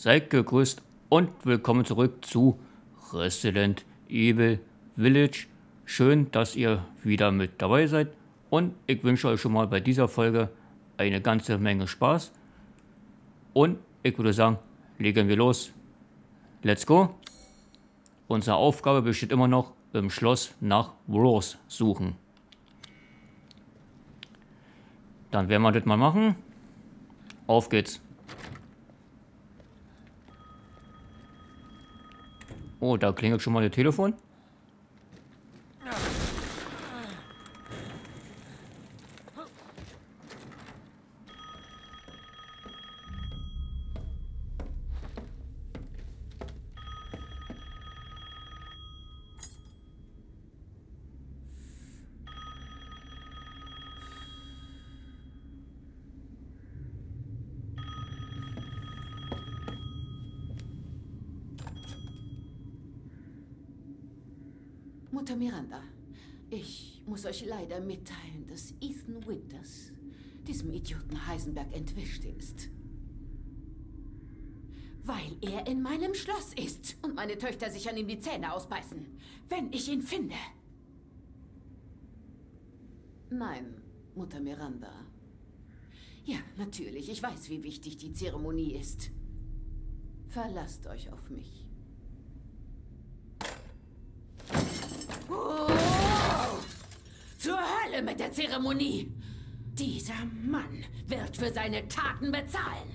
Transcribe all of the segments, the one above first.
Seid gegrüßt und willkommen zurück zu Resident Evil Village. Schön, dass ihr wieder mit dabei seid und ich wünsche euch schon mal bei dieser Folge eine ganze Menge Spaß. Und ich würde sagen, legen wir los. Let's go. Unsere Aufgabe besteht immer noch im Schloss nach Rose suchen. Dann werden wir das mal machen. Auf geht's. Oh, da klingelt schon mal das Telefon. Mutter Miranda, ich muss euch leider mitteilen, dass Ethan Winters diesem Idioten Heisenberg entwischt ist. Weil er in meinem Schloss ist und meine Töchter sich an ihm die Zähne ausbeißen. Wenn ich ihn finde. Nein, Mutter Miranda. Ja, natürlich, ich weiß, wie wichtig die Zeremonie ist. Verlasst euch auf mich. Hölle mit der Zeremonie! Dieser Mann wird für seine Taten bezahlen.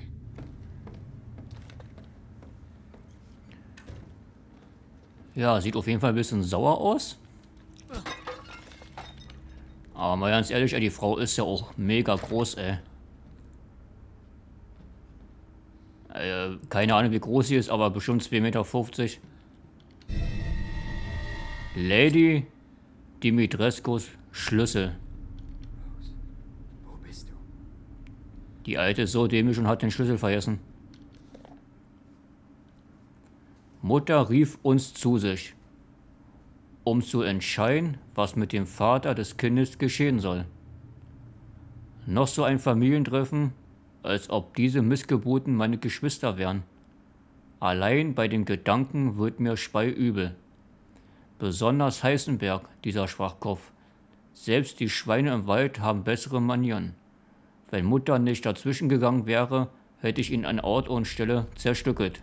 Ja, sieht auf jeden Fall ein bisschen sauer aus. Aber mal ganz ehrlich, ey, die Frau ist ja auch mega groß, ey. Äh, keine Ahnung, wie groß sie ist, aber bestimmt 2,50 Meter. Lady Dimitrescus Schlüssel. Wo bist du? Die Alte ist so dämlich und hat den Schlüssel vergessen. Mutter rief uns zu sich, um zu entscheiden, was mit dem Vater des Kindes geschehen soll. Noch so ein Familientreffen, als ob diese Missgeburten meine Geschwister wären. Allein bei dem Gedanken wird mir speiübel. Besonders Heißenberg, dieser Schwachkopf. Selbst die Schweine im Wald haben bessere Manieren. Wenn Mutter nicht dazwischen gegangen wäre, hätte ich ihn an Ort und Stelle zerstückelt.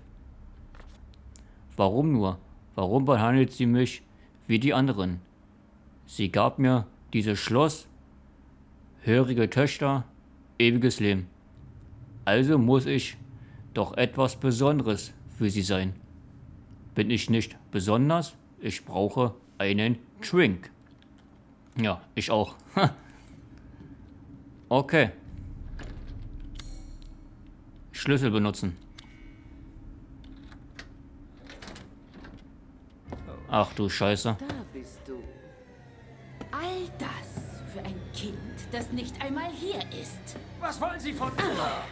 Warum nur? Warum behandelt sie mich wie die anderen? Sie gab mir dieses Schloss, hörige Töchter, ewiges Leben. Also muss ich doch etwas Besonderes für sie sein. Bin ich nicht besonders? Ich brauche einen Drink. Ja, ich auch. okay. Schlüssel benutzen. Ach du Scheiße. Da bist du. All das für ein Kind, das nicht einmal hier ist. Was wollen Sie von mir?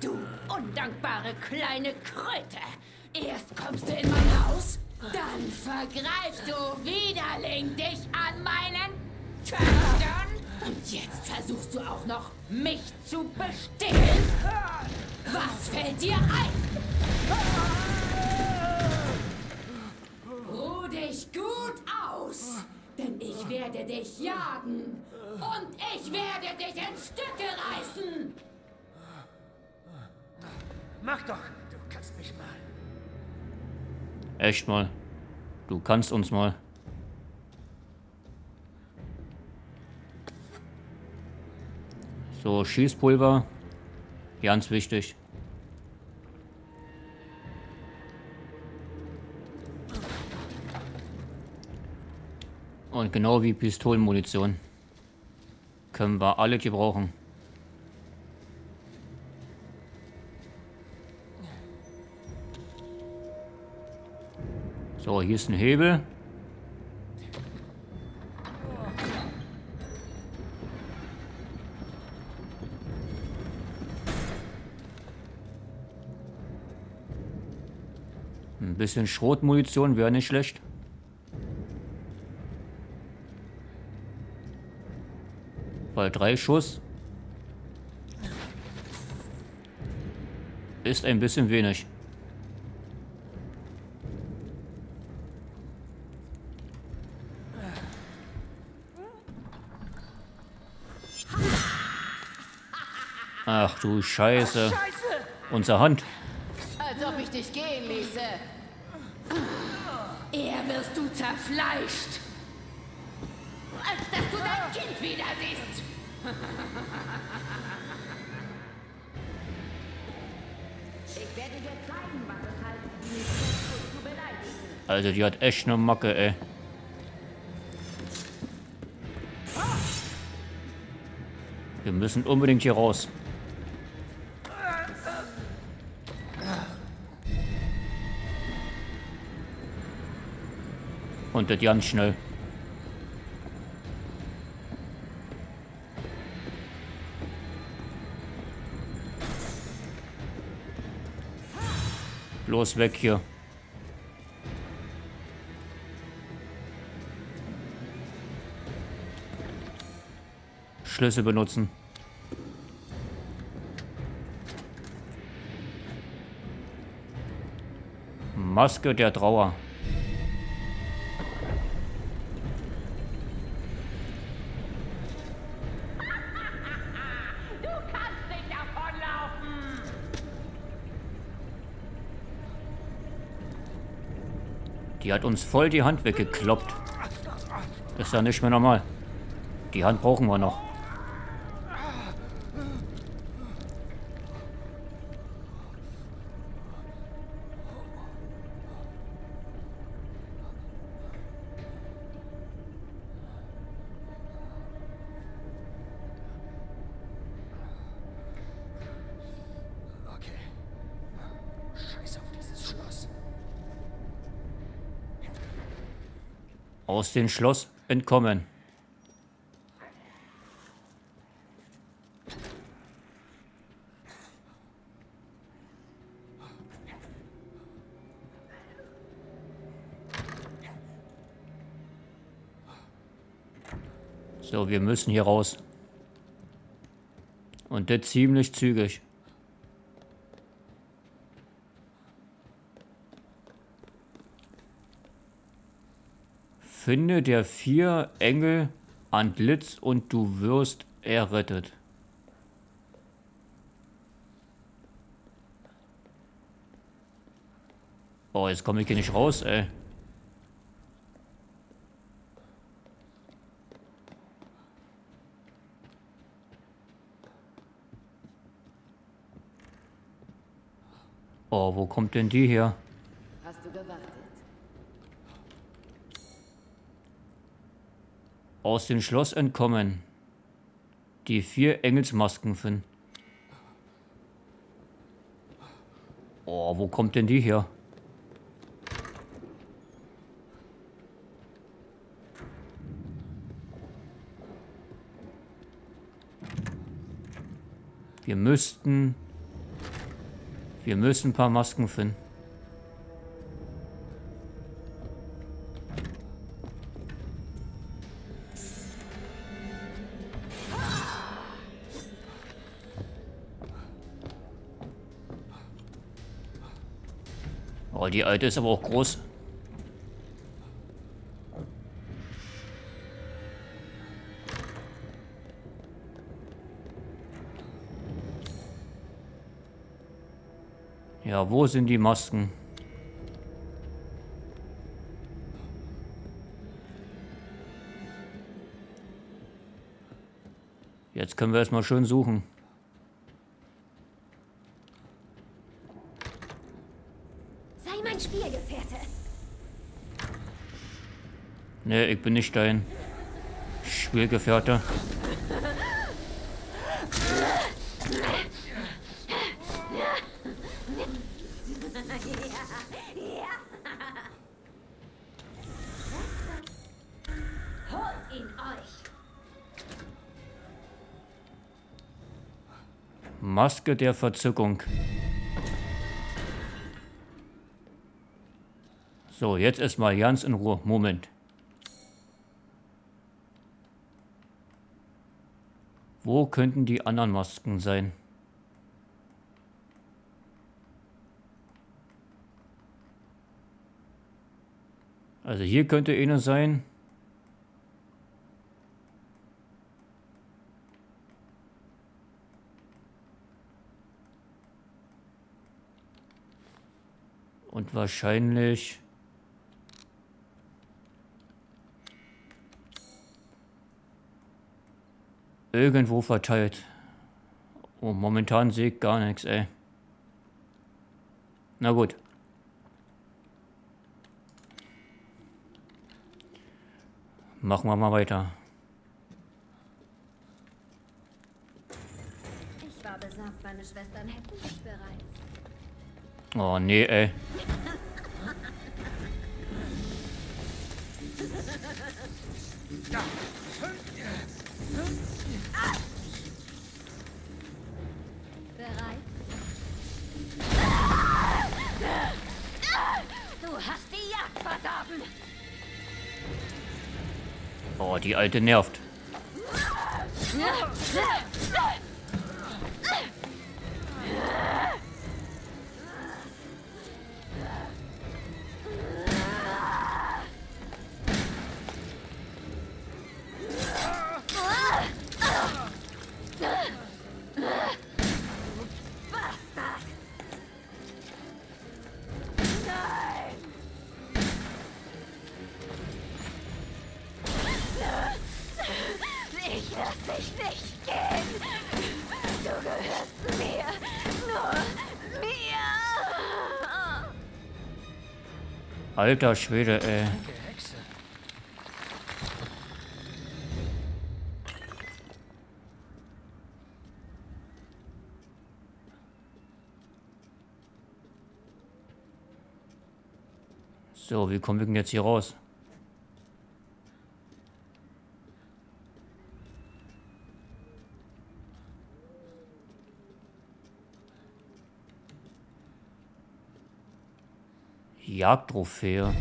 Du undankbare kleine Kröte. Erst kommst du in mein Haus, dann vergreifst du widerling dich an meinen Töchtern. Und jetzt versuchst du auch noch, mich zu bestehlen. Was fällt dir ein? Ruh dich gut aus, denn ich werde dich jagen. Und ich werde dich in Stücke reißen. Mach doch, du kannst mich mal. Echt mal. Du kannst uns mal. So, Schießpulver. Ganz wichtig. Und genau wie Pistolenmunition. Können wir alle gebrauchen. So, hier ist ein Hebel. Ein bisschen Schrotmunition wäre nicht schlecht. Weil drei Schuss ist ein bisschen wenig. Du Scheiße. Scheiße! Unsere Hand. Als ob ich dich gehen ließe. Eher wirst du zerfleischt, als dass du dein Kind wieder siehst. Ich werde dir zeigen, was es nicht zu beleidigen. Also die hat echt eine Macke, ey. Wir müssen unbedingt hier raus. Und das ganz schnell. Bloß weg hier. Schlüssel benutzen. Maske der Trauer. Hat uns voll die Hand weggekloppt. Ist ja nicht mehr normal. Die Hand brauchen wir noch. Okay. Scheiß auf dieses Schloss. Aus dem Schloss entkommen. So, wir müssen hier raus. Und das ziemlich zügig. Finde der vier Engel Antlitz und du wirst errettet. Oh, jetzt komme ich hier nicht raus, ey. Oh, wo kommt denn die her? Hast du gewartet? Aus dem Schloss entkommen. Die vier Engelsmasken finden. Oh, wo kommt denn die her? Wir müssten... Wir müssen ein paar Masken finden. Die alte ist aber auch groß. Ja, wo sind die Masken? Jetzt können wir erstmal schön suchen. Mein Spielgefährte. Nee, ich bin nicht dein Spielgefährte. Maske der Verzückung. So, jetzt erstmal ganz in Ruhe. Moment. Wo könnten die anderen Masken sein? Also hier könnte eine sein. Und wahrscheinlich... Irgendwo verteilt. Oh, momentan sehe ich gar nichts, ey. Na gut. Machen wir mal weiter. Ich war besorgt, meine Schwestern hätten mich bereits. Oh, nee, ey. Bereit? Du hast die Jagd verdorben. Oh, die alte nervt. Alter Schwede, ey. So, wie kommen wir denn jetzt hier raus? Jagdtrophäe.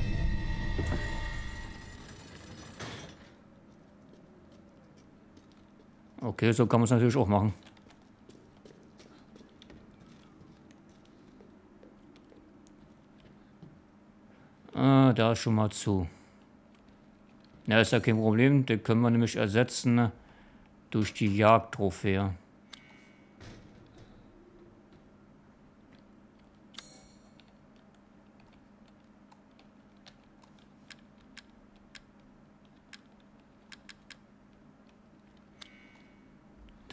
Okay, so kann man es natürlich auch machen. Ah, da ist schon mal zu. Ja, ist ja kein Problem. Den können wir nämlich ersetzen durch die Jagdtrophäe.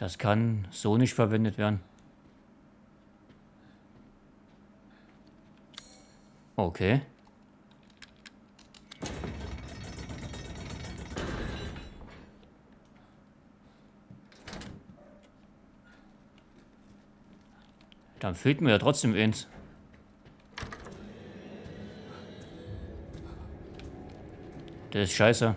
Das kann so nicht verwendet werden. Okay. Dann fehlt mir ja trotzdem eins. Das ist scheiße.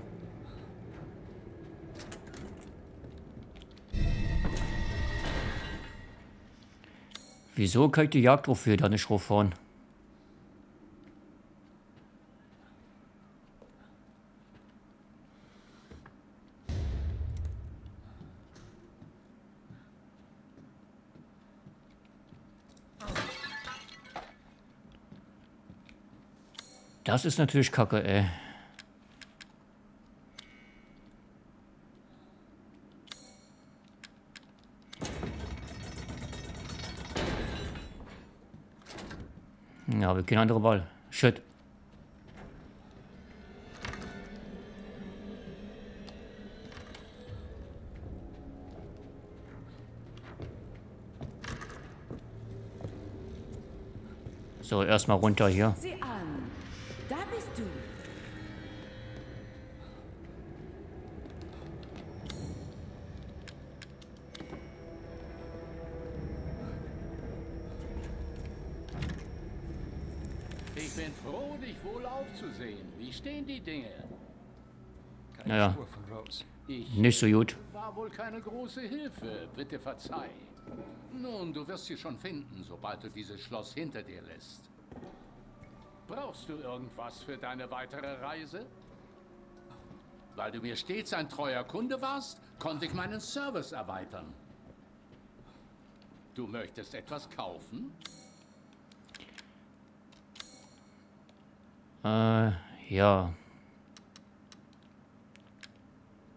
Wieso kann ich die Jagdtrophäe da nicht rauffahren? Das ist natürlich kacke, ey. Ja, aber keine andere Wahl. Shit. So, erstmal runter hier. Sieh stehen die Dinge? Keine Naja. Spur von Rose. Ich Nicht so gut. war wohl keine große Hilfe. Bitte verzeih. Nun, du wirst sie schon finden, sobald du dieses Schloss hinter dir lässt. Brauchst du irgendwas für deine weitere Reise? Weil du mir stets ein treuer Kunde warst, konnte ich meinen Service erweitern. Du möchtest etwas kaufen? Äh, ja.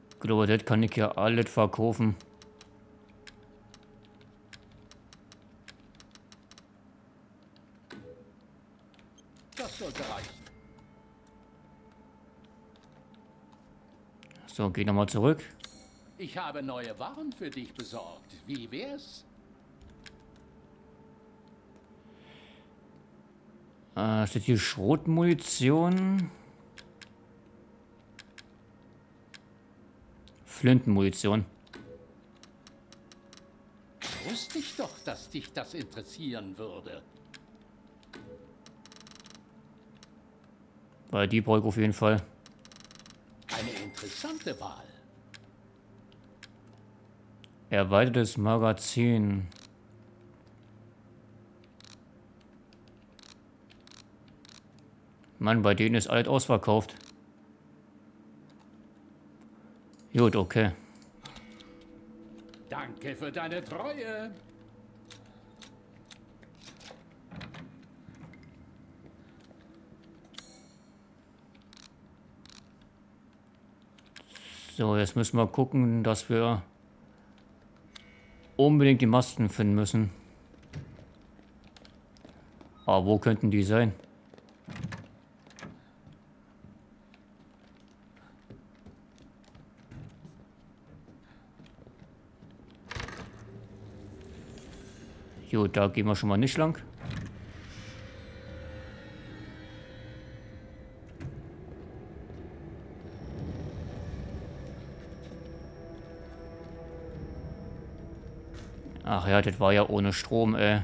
Ich glaube, das kann ich ja alles verkaufen. Das sollte reichen. So, geh nochmal zurück. Ich habe neue Waren für dich besorgt. Wie wär's? Äh, ist das hier Schrotmunition? Flintenmunition. Wusste ich doch, dass dich das interessieren würde. Weil die brauche ich auf jeden Fall. Eine interessante Wahl. Erweitertes Magazin. Mann, bei denen ist alles ausverkauft. Gut, okay. Danke für deine Treue. So, jetzt müssen wir gucken, dass wir unbedingt die Masten finden müssen. Aber wo könnten die sein? Jo, da gehen wir schon mal nicht lang. Ach ja, das war ja ohne Strom, ey.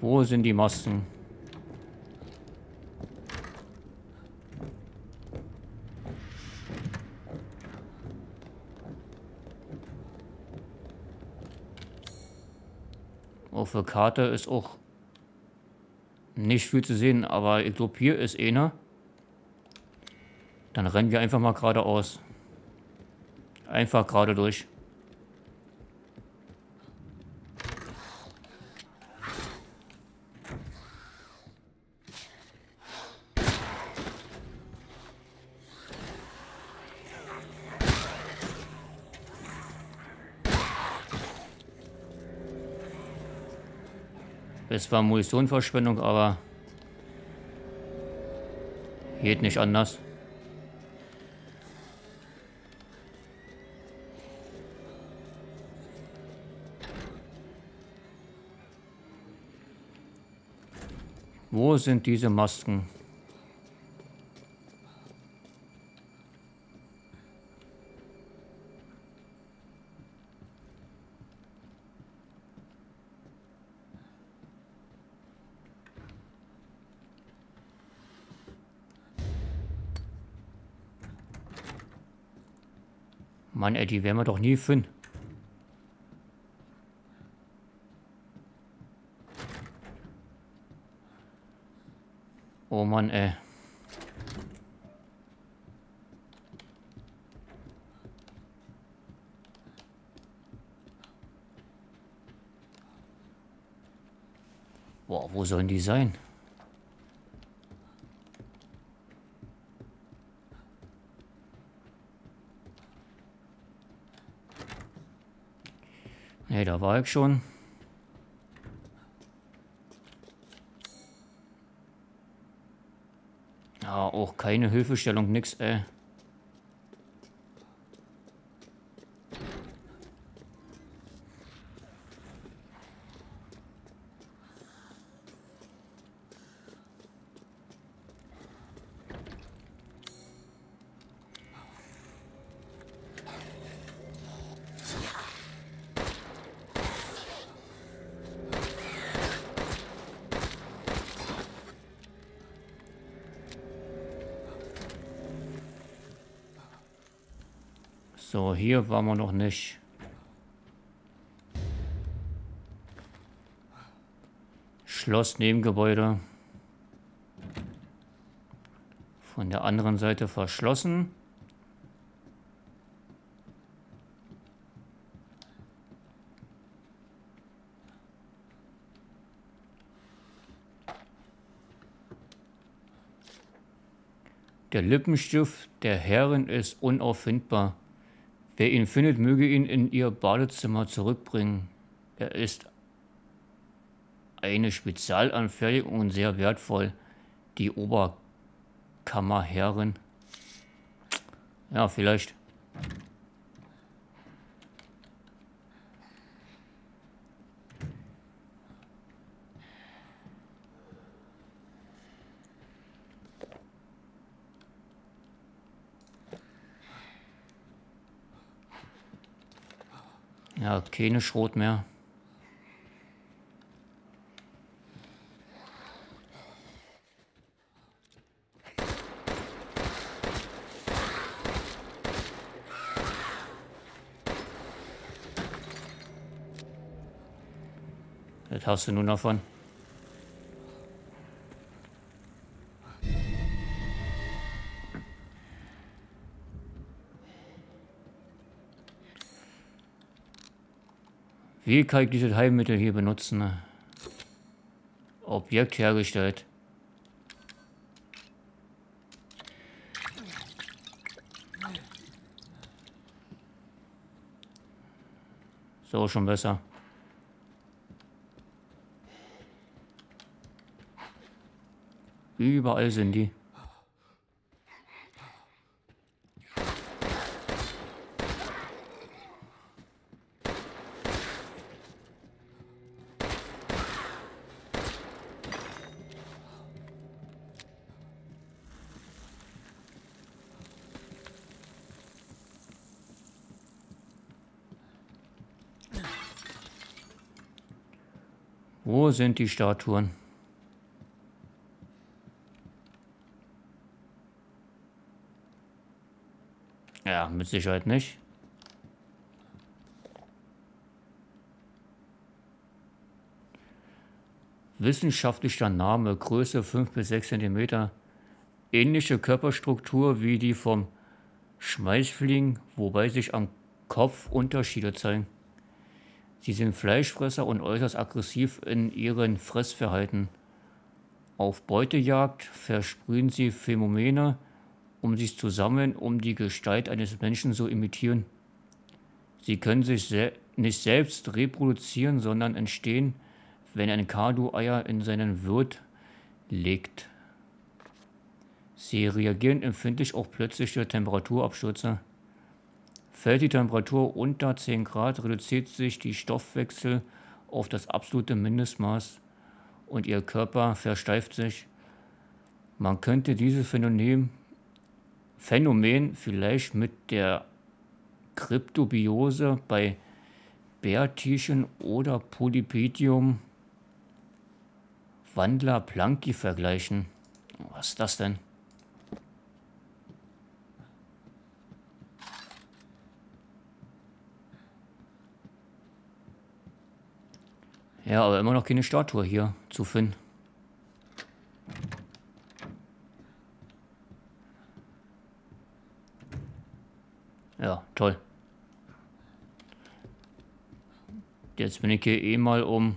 Wo sind die Masten? Auf der Karte ist auch nicht viel zu sehen, aber ich glaube, hier ist einer. Dann rennen wir einfach mal geradeaus. Einfach gerade durch. Es war Munitionverschwendung, aber geht nicht anders. Wo sind diese Masken? Mann, ey, die werden wir doch nie finden. Oh Mann, ey. Boah, wo sollen die sein? Nee, da war ich schon. Ja, auch keine Hilfestellung, nix, ey. So, hier waren wir noch nicht. Schloss Nebengebäude. Von der anderen Seite verschlossen. Der Lippenstift der Herren ist unauffindbar. Wer ihn findet, möge ihn in ihr Badezimmer zurückbringen. Er ist eine Spezialanfertigung und sehr wertvoll. Die Oberkammerherrin. Ja, vielleicht. Ja, keine Schrot mehr. Das hast du nun davon. Wie kann ich dieses Heilmittel hier benutzen? Objekt hergestellt. So, schon besser. Überall sind die. Wo sind die Statuen? Ja, mit Sicherheit nicht. Wissenschaftlicher Name, Größe 5 bis 6 cm, ähnliche Körperstruktur wie die vom Schmeißfliegen, wobei sich am Kopf Unterschiede zeigen. Sie sind Fleischfresser und äußerst aggressiv in ihren Fressverhalten. Auf Beutejagd versprühen sie Phänomene, um sich zu sammeln, um die Gestalt eines Menschen zu imitieren. Sie können sich se nicht selbst reproduzieren, sondern entstehen, wenn ein Kadu Eier in seinen Wirt legt. Sie reagieren empfindlich auf plötzliche Temperaturabstürze. Fällt die Temperatur unter 10 Grad, reduziert sich die Stoffwechsel auf das absolute Mindestmaß und ihr Körper versteift sich. Man könnte dieses Phänomen, Phänomen vielleicht mit der Kryptobiose bei Bärtierchen oder Polypedium Wandler Planki vergleichen. Was ist das denn? Ja, aber immer noch keine Statue hier zu finden. Ja, toll. Jetzt bin ich hier eh mal um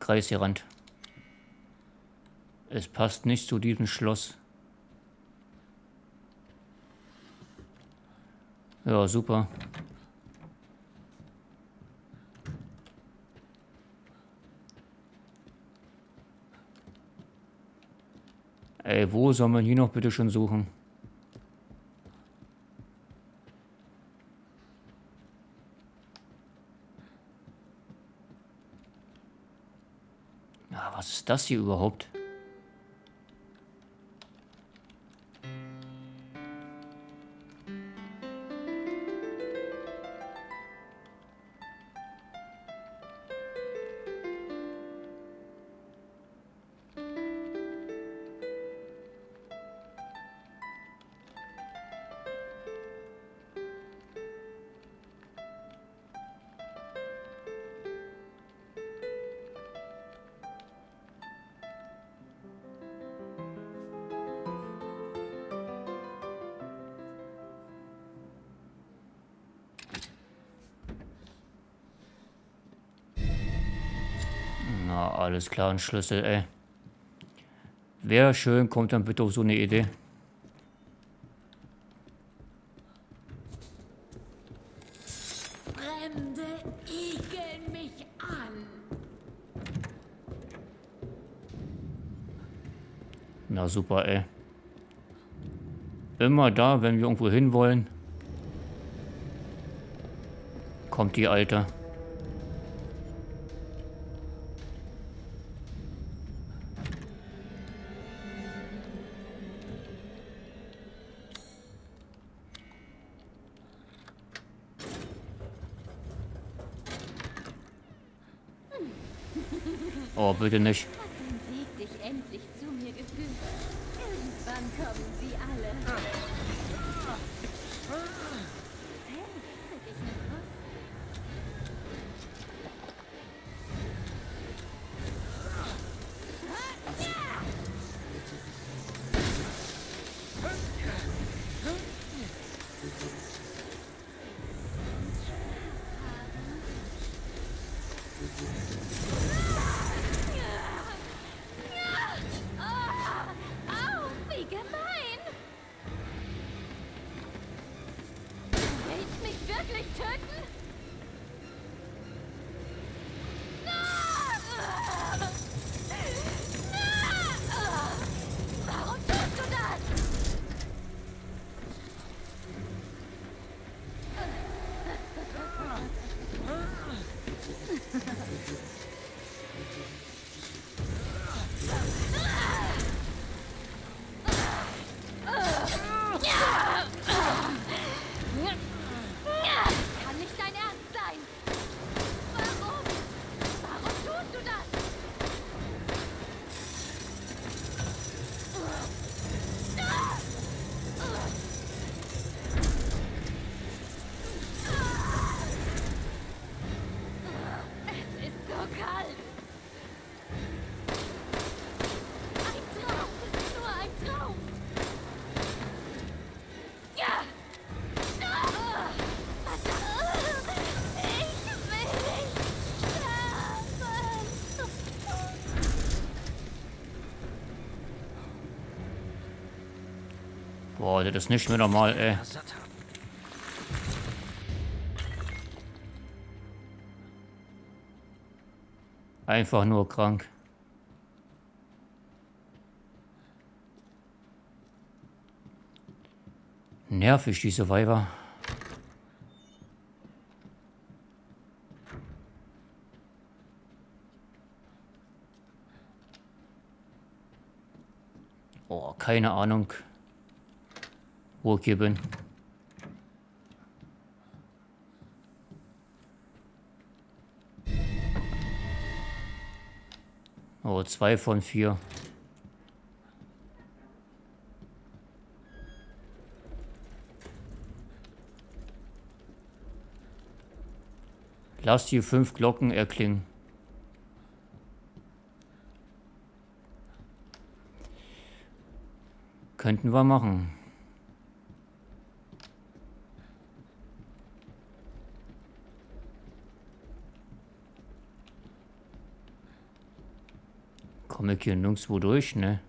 Kreis gerannt. Es passt nicht zu diesem Schloss. Ja, super. Ey, wo soll man hier noch bitte schon suchen? Ja, was ist das hier überhaupt? Alles klar, ein Schlüssel, ey. Wäre schön, kommt dann bitte auf so eine Idee. Na super, ey. Immer da, wenn wir irgendwo hinwollen, kommt die Alte. Oh, bitte nicht. Hat den Weg dich endlich zu mir geführt. Irgendwann kommen sie alle. Hey, krieg ich einen Kuss? Au, wie gemein! Du willst mich wirklich töten? Warum tust du das? Kann nicht dein Ernst sein. Warum? Warum tust du das? Es ist so kalt. Ein Traum, es ist nur ein Traum. Ja! Ah! Verdammt! Ich will nicht sterben! Boah, das ist nicht mehr normal, ey. Einfach nur krank. Nervig, diese Weiber. Oh, keine Ahnung, hier bin. Oh, zwei von vier. Lass die fünf Glocken erklingen. Könnten wir machen. Komme ich hier nirgendwo durch, ne?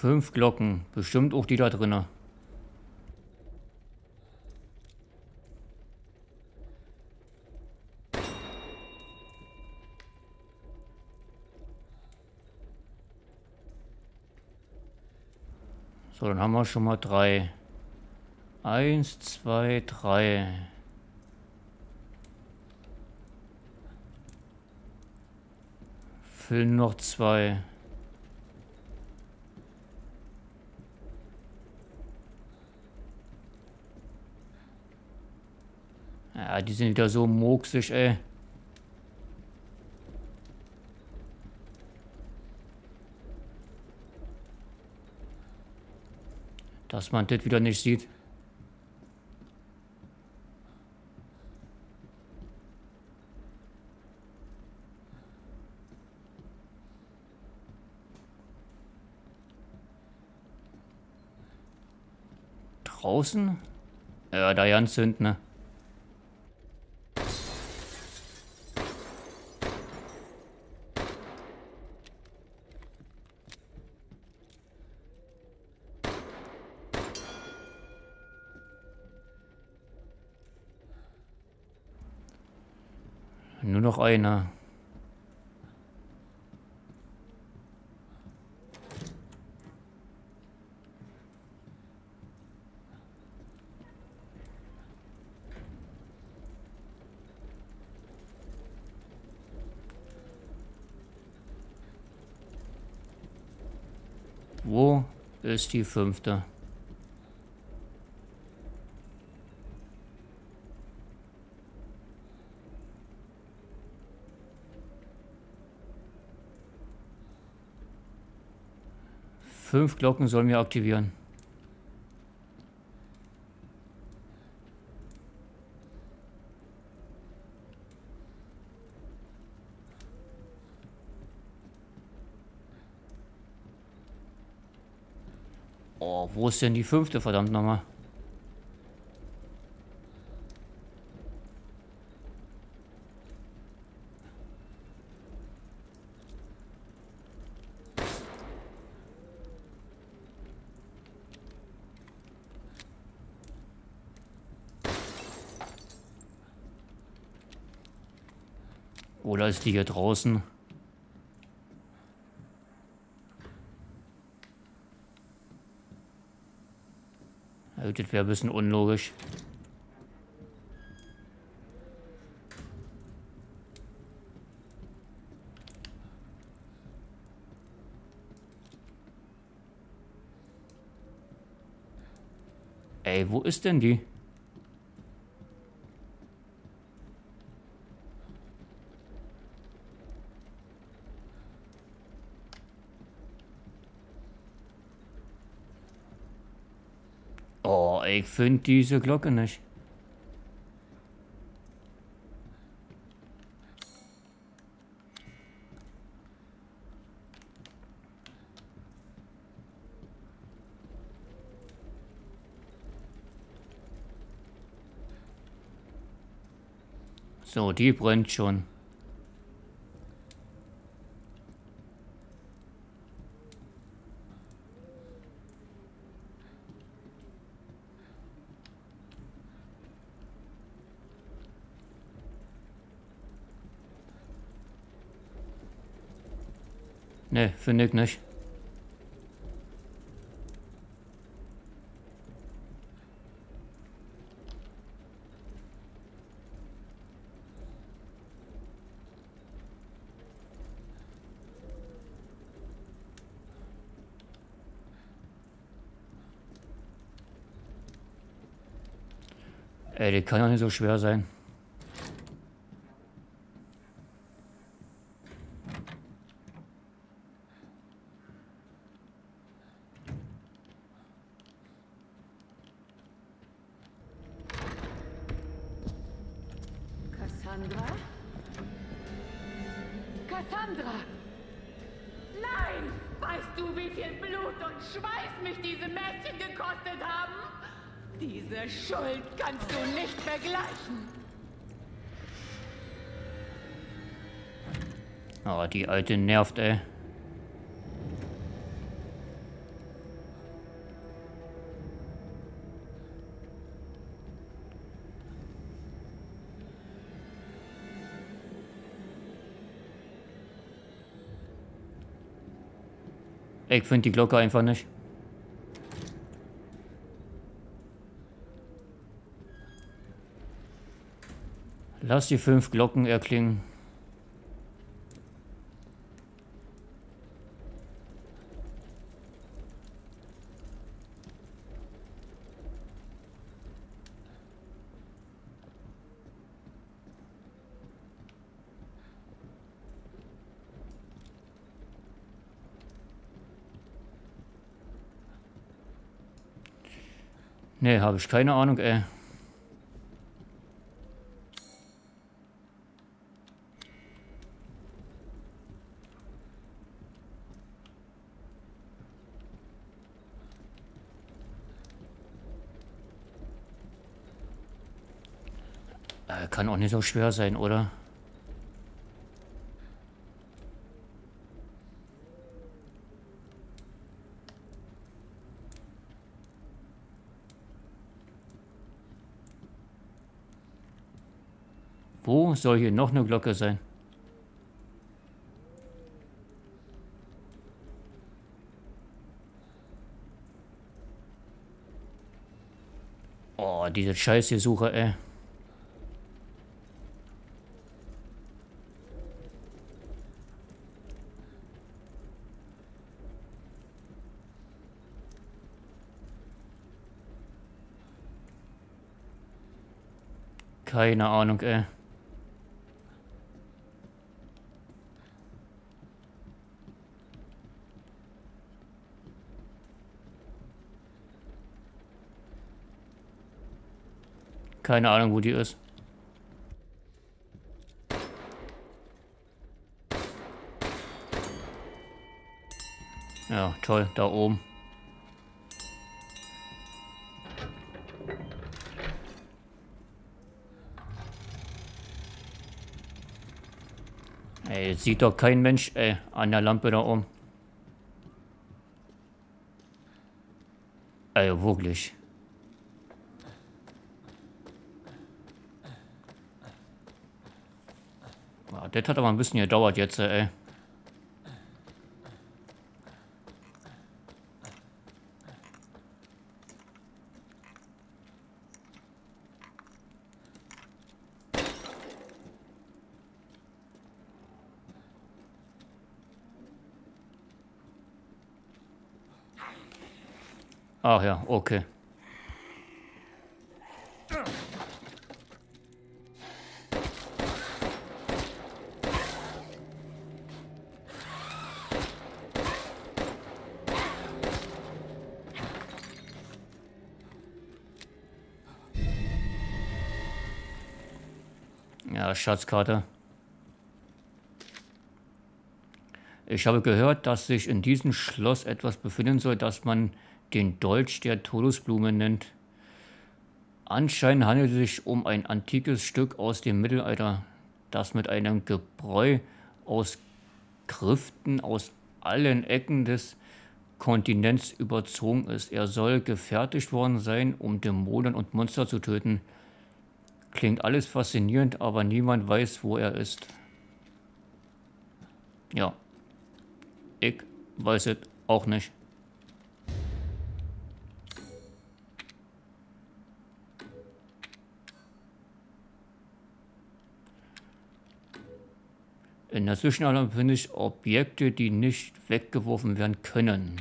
Fünf Glocken. Bestimmt auch die da drinnen. So, dann haben wir schon mal drei. Eins, zwei, drei. Fehlen noch zwei. Ja, die sind wieder so moksig, ey. Dass man das wieder nicht sieht. Draußen? Ja, da ganz hinten, ne? Einer. Wo ist die fünfte? Fünf Glocken sollen wir aktivieren. Oh, wo ist denn die fünfte, verdammt nochmal? Oder ist die hier draußen? Ja, das wäre ein bisschen unlogisch. Ey, wo ist denn die? Oh, ich finde diese Glocke nicht. So, die brennt schon. Ne, finde ich nicht. Ey, die kann doch nicht so schwer sein. Alte nervt, ey. Ich finde die Glocke einfach nicht. Lass die fünf Glocken erklingen. Ne, habe ich keine Ahnung, ey. Äh, kann auch nicht so schwer sein, oder? Soll hier noch eine Glocke sein? Oh, diese scheiße Suche, ey. Keine Ahnung, ey. Keine Ahnung, wo die ist. Ja, toll, da oben. Ey, sieht doch kein Mensch, ey, an der Lampe da oben. Ey, wirklich. Das hat aber ein bisschen gedauert jetzt, ey. Ach ja, okay. Schatzkarte. Ich habe gehört, dass sich in diesem Schloss etwas befinden soll, das man den Dolch der Todesblume nennt. Anscheinend handelt es sich um ein antikes Stück aus dem Mittelalter, das mit einem Gebräu aus Griften aus allen Ecken des Kontinents überzogen ist. Er soll gefertigt worden sein, um Dämonen und Monster zu töten. Klingt alles faszinierend, aber niemand weiß, wo er ist. Ja. Ich weiß es auch nicht. In der Zwischenanlage finde ich Objekte, die nicht weggeworfen werden können.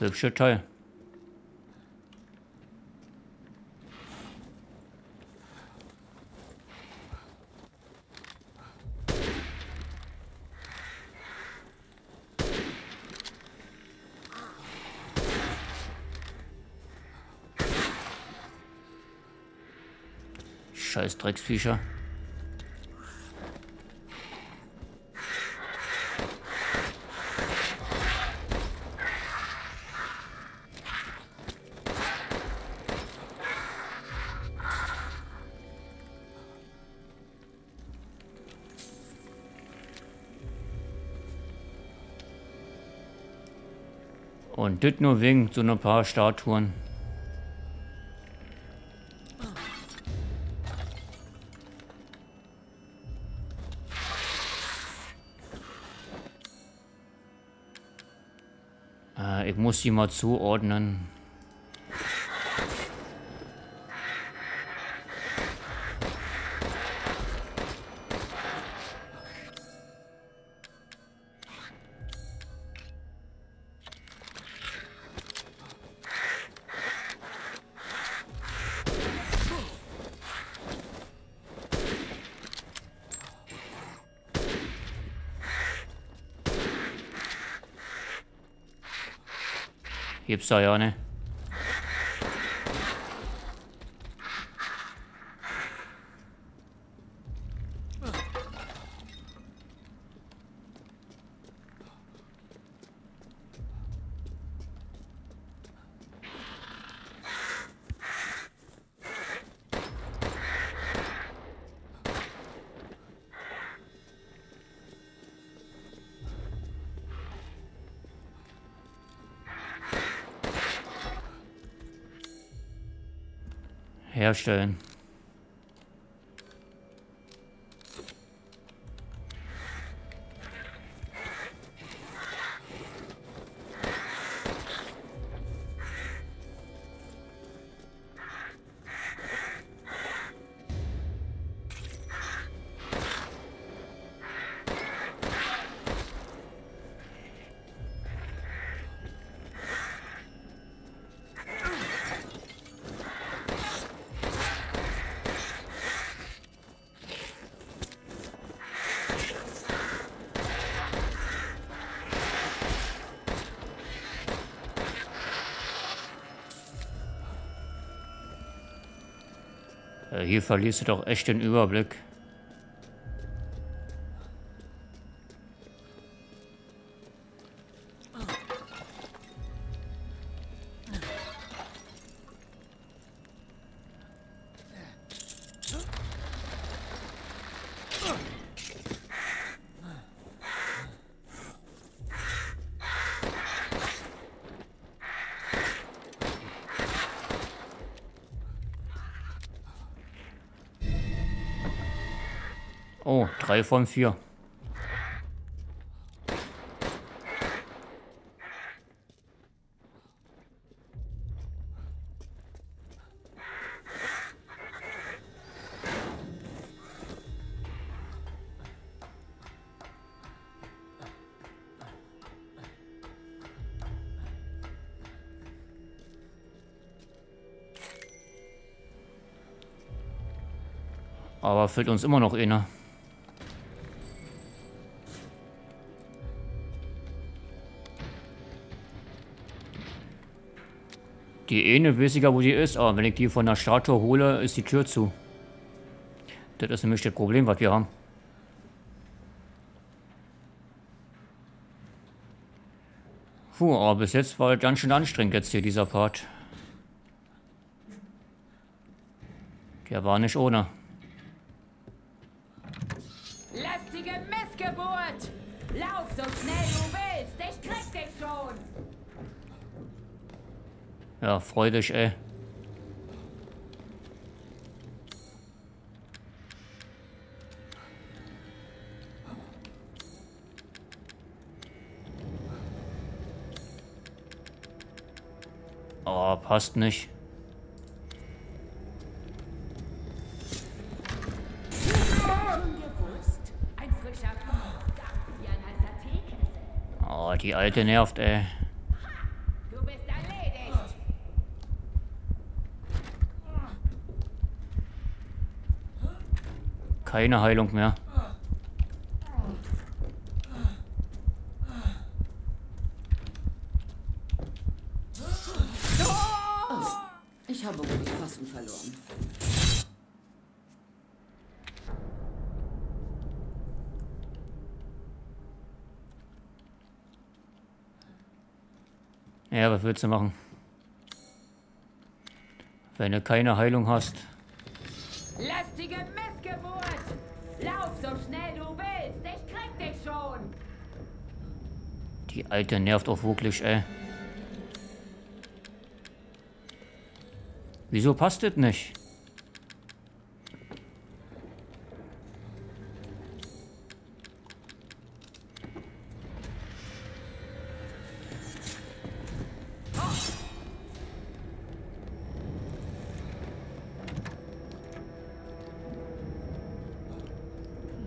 Hübscher Teil. Scheiß Drecksviecher. Und das nur wegen so ein paar Statuen. Äh, ich muss die mal zuordnen. Gibt's da ja ne? Herstellen. Äh, Hier verlierst du doch echt den Überblick. Oh, drei von vier. Aber fehlt uns immer noch einer. Die eine weiß ich ja, wo die ist, aber wenn ich die von der Statue hole, ist die Tür zu. Das ist nämlich das Problem, was wir haben. Puh, aber bis jetzt war das ganz schön anstrengend jetzt hier, dieser Part. Der war nicht ohne. Freu dich, ey. Oh, passt nicht. Oh, die alte nervt, ey. Du bist erledigt! Keine Heilung mehr. Ich habe wohl die Fassung verloren. Ja, was willst du machen? Wenn du keine Heilung hast. Die alte nervt auch wirklich, ey. Wieso passt das nicht?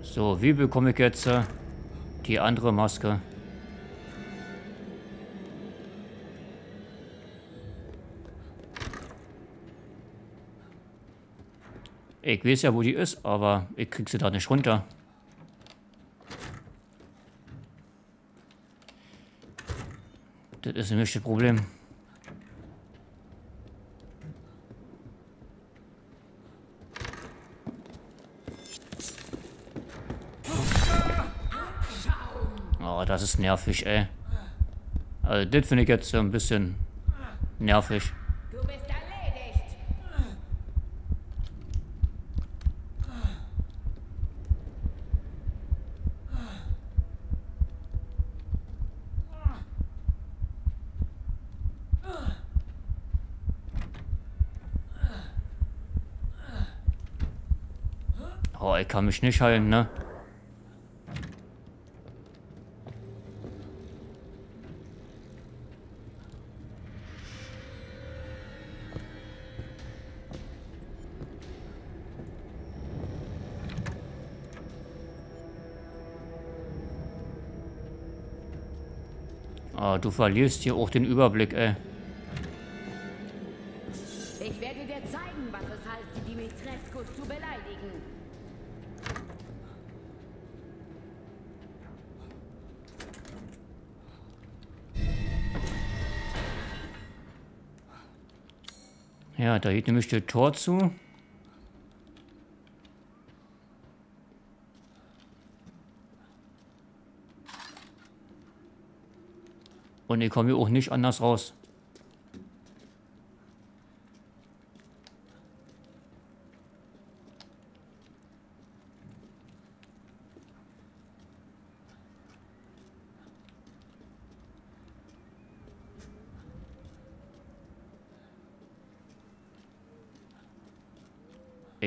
So, wie bekomme ich jetzt äh, die andere Maske? Ich weiß ja, wo die ist, aber ich krieg sie da nicht runter. Das ist nämlich das Problem. Oh, das ist nervig, ey. Also das finde ich jetzt ein bisschen nervig. Oh, ich kann mich nicht heilen, ne? Ah, du verlierst hier auch den Überblick, ey. Da geht nämlich das Tor zu. Und ich komme hier auch nicht anders raus.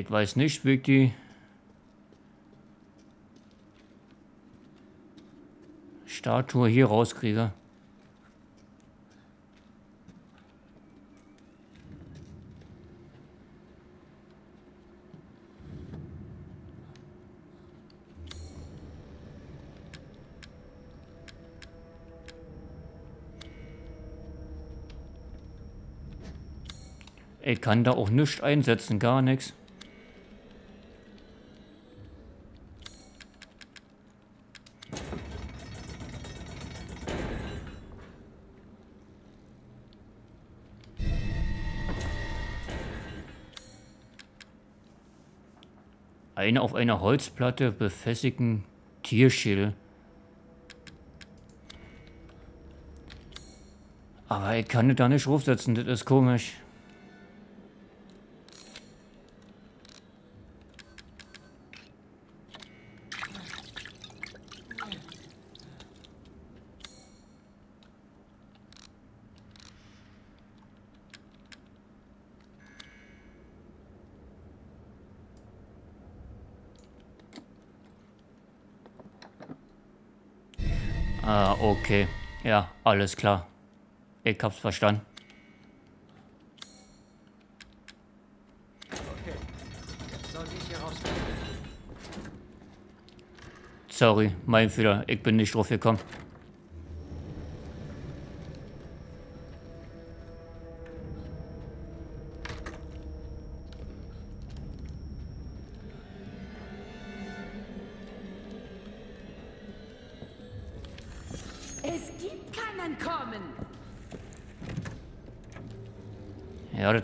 Ich weiß nicht, wie ich die Statue hier rauskriege. Ich kann da auch nichts einsetzen, gar nichts. Eine auf einer Holzplatte befestigten Tierschädel. Aber ich kann das da nicht draufsetzen, das ist komisch. Ah, okay. Ja, alles klar. Ich hab's verstanden. Sorry, mein Fehler. Ich bin nicht drauf gekommen.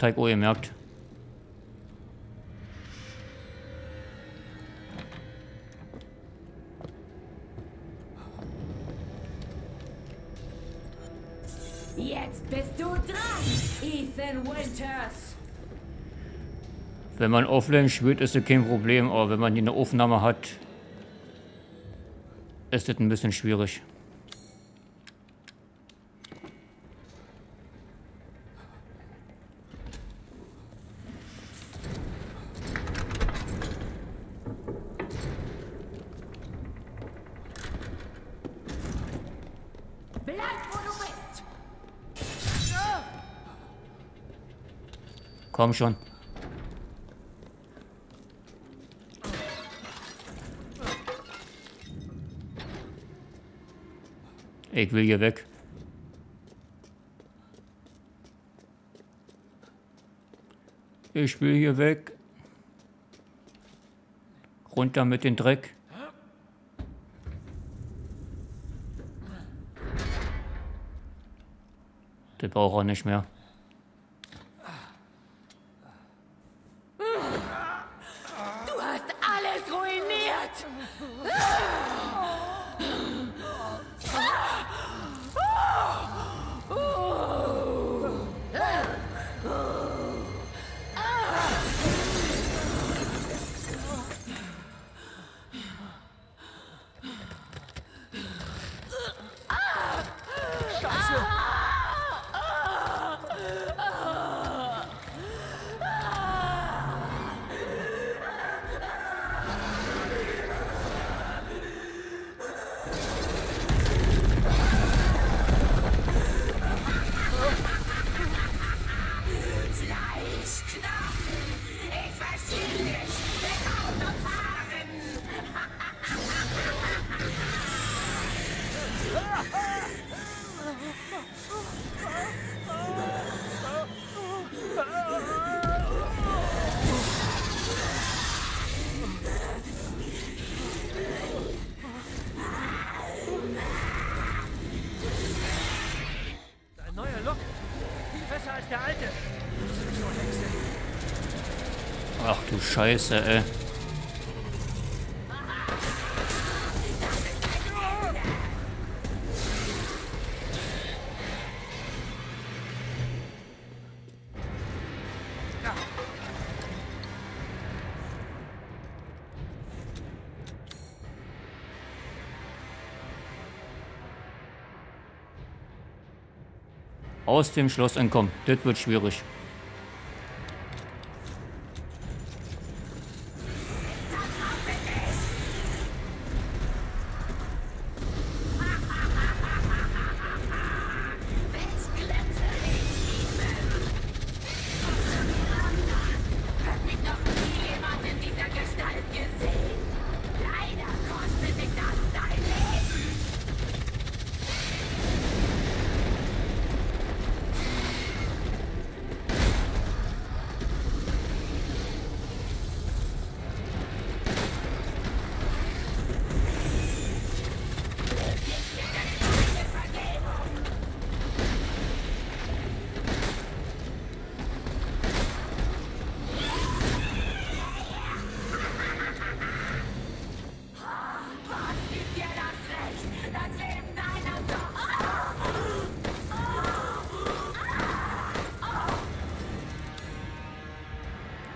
Hab ich auch gemerkt. Jetzt bist du dran, Ethan Winters. Wenn man offline spielt, ist das kein Problem, aber wenn man hier eine Aufnahme hat, ist das ein bisschen schwierig. Bleib, wo du bist. Komm schon. Ich will hier weg. Ich will hier weg. Runter mit dem Dreck. Der braucht er nicht mehr. Scheiße, ey. Aus dem Schloss entkommen. Das wird schwierig.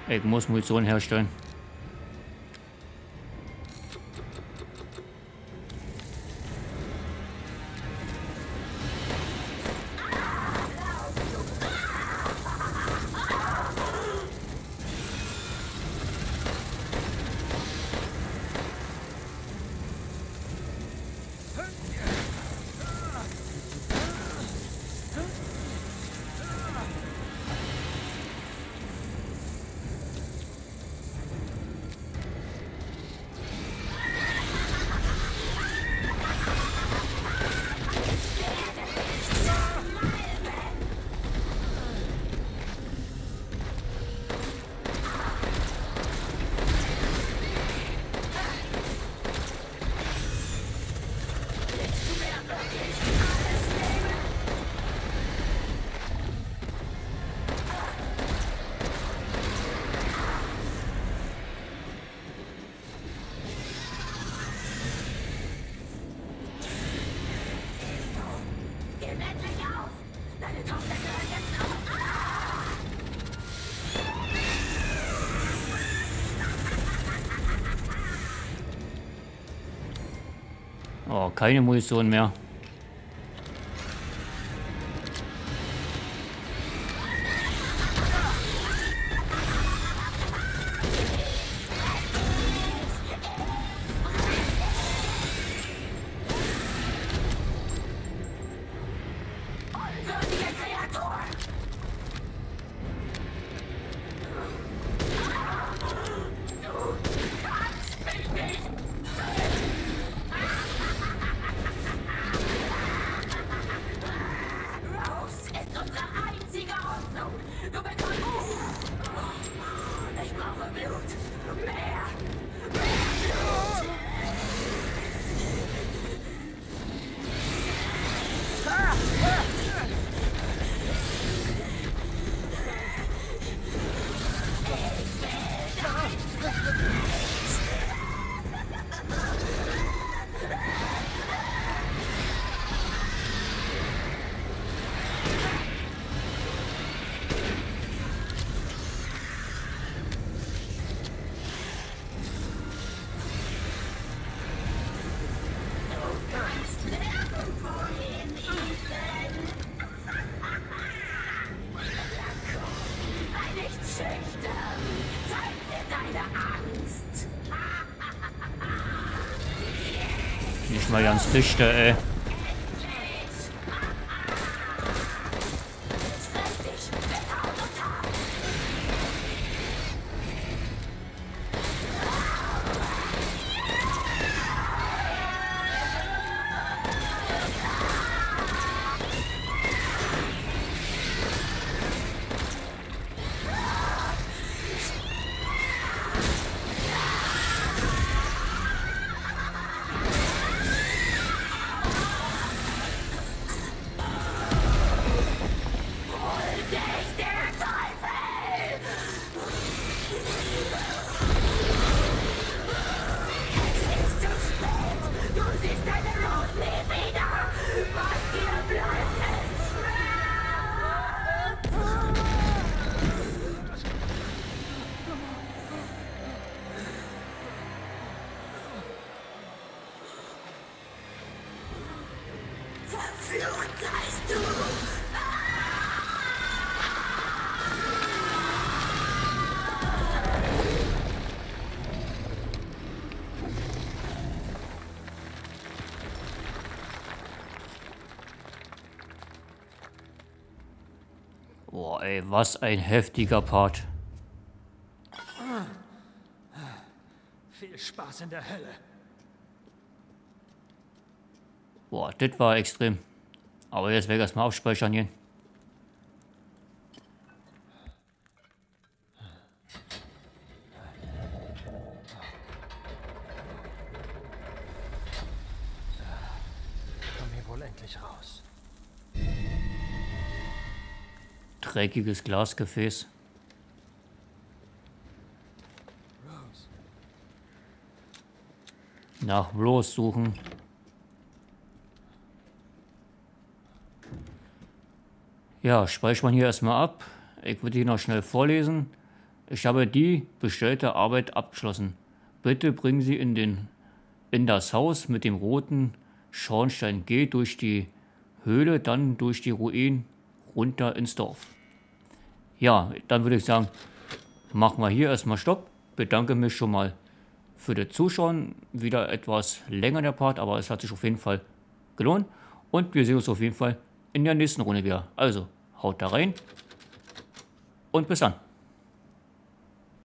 Ich muss Munition herstellen. Keine Munition mehr. Mal ganz dichter, ey. Ey, was ein heftiger Part. Viel Spaß in der Hölle. Boah, das war extrem. Aber jetzt werde ich erstmal aufspeichern hier. Dreckiges Glasgefäß. Nach Rose suchen. Ja, speichern hier erstmal ab. Ich würde hier noch schnell vorlesen. Ich habe die bestellte Arbeit abgeschlossen. Bitte bringen Sie in, den, in das Haus mit dem roten Schornstein. Geh durch die Höhle, dann durch die Ruinen runter ins Dorf. Ja, dann würde ich sagen, machen wir hier erstmal Stopp. Bedanke mich schon mal für das Zuschauen. Wieder etwas länger der Part, aber es hat sich auf jeden Fall gelohnt. Und wir sehen uns auf jeden Fall in der nächsten Runde wieder. Also, haut da rein und bis dann.